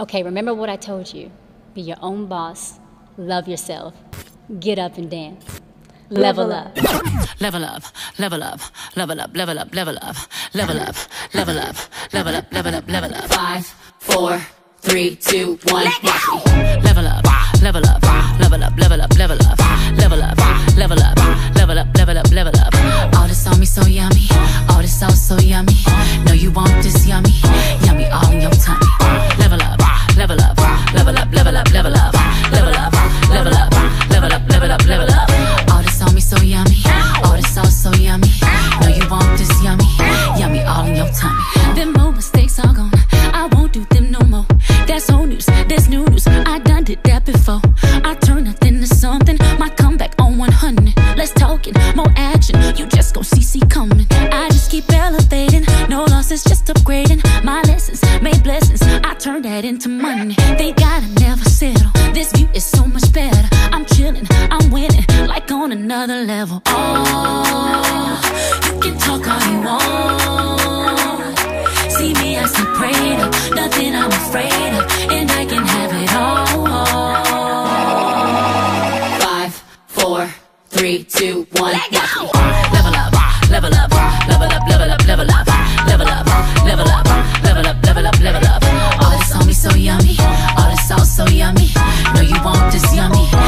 Okay, remember what I told you. Be your own boss. Love yourself. Get up and dance. Level up. Level up, level up, level up, level up, level up, level up, level up, level up, level up, level up. Five, four, three, two, one. Level up, level up, level up, level up, level up, level up, level up, level up, level up, level up. All this on me so yummy, all this sauce so yummy. No, you want this yummy, level up, level up, level up, level up, level up, level up. All this on me so yummy, all this sauce so yummy. No, you want this yummy, yummy all in your tummy. Them old mistakes are gone, I won't do them no more. That's old news, that's new news. I done did that before. I turn nothing to something. My comeback on 100. Let's talk more action. You just gon' see, see coming. I just keep elevating, no losses, just upgrading. My blessings. I turn that into money. They gotta never settle. This view is so much better. I'm chilling, I'm winning, like on another level. Oh, you can talk all you want. See me, I see prayed up, nothing I'm afraid of, and I can have it all. Five, four, three, two, one. Watch me. All the sauce so yummy. No, you want this yummy.